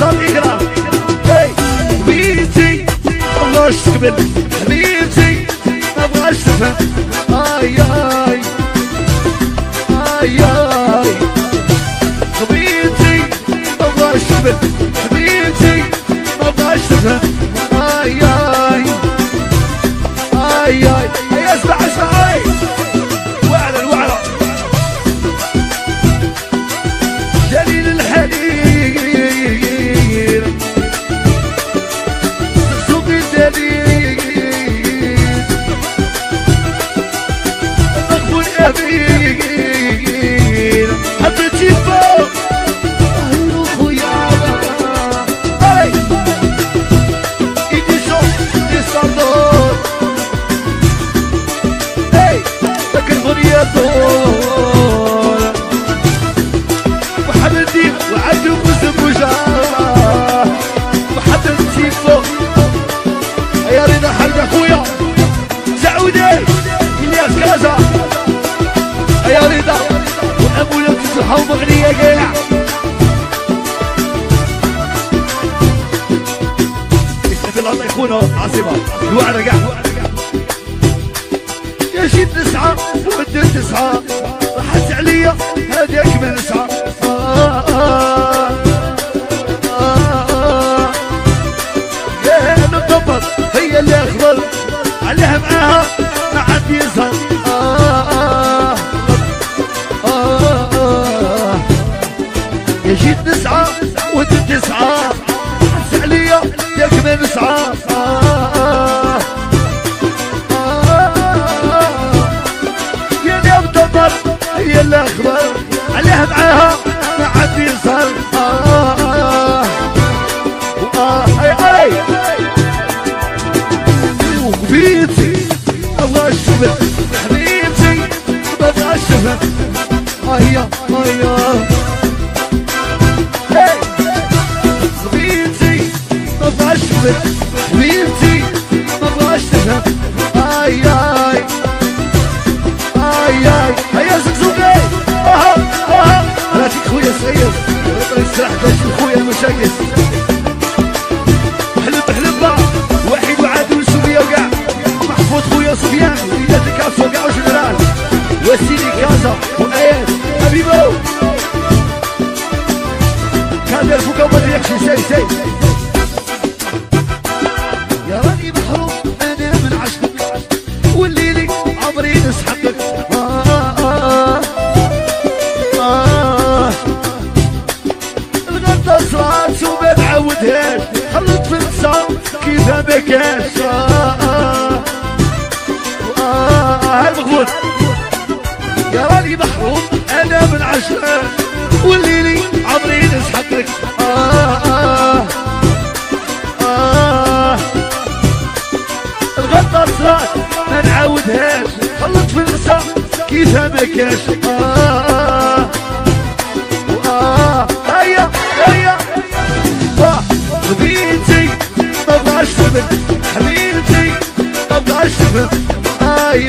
صار اقرا هي بيتي الله تقبل حبيبتي ما بغاش تفهم آي آي آي آي. حبيبتي ما بغاش تقبل وحمدي وعدو مسلم وجاه وحتى نسيبه يا رضا حمد اخويا سعودي الياس كازا يا رضا وابو لك صحة ومغنية قيع الله يخونه عاصمة الوعرة قاع يا شي ودي تسعة راحت عليا آه آه آه يا مطبط هي اللي أخبر عليها معاها ما عاد آه يا جيت اشتغل حبيبتي بغى اشتغل هيا هيا هي حبيبتي بغى اشتغل حبيبتي آي آي. آي آي. هيا زقزوقي أها أها راتيك خويا يستراح باش خويا المشاكس سفيان وليدات الكاسو كاع وجنرال وسيدي كازا وايات حبيبو كان يرفوك وما تريكش سي سي يا راني محروم أنا من عشقك والليلي عمري نسحقك آه آه آه الغلطة صارت وما نعاودهاش خلط في النسا كيف ما كانش مغبوط يا راني محروم أنا من عشقك والليلي عمري نسحقك آه آه آه. الغلطة صارت ما نعاودهاش. خلط في النسا كيف ما كانش آه آه. هيا هيا. آه حبيبتي بغاش تبن حبيبتي ما بغاش تبن آي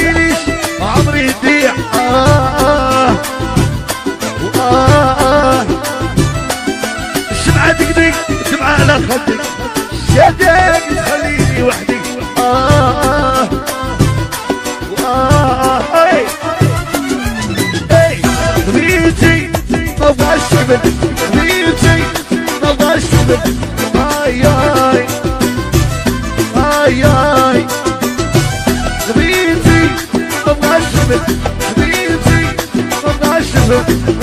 تخلينيش عمري يضيع. آه آه الشمعة دقدق دمعة على خدك شادك Chicago.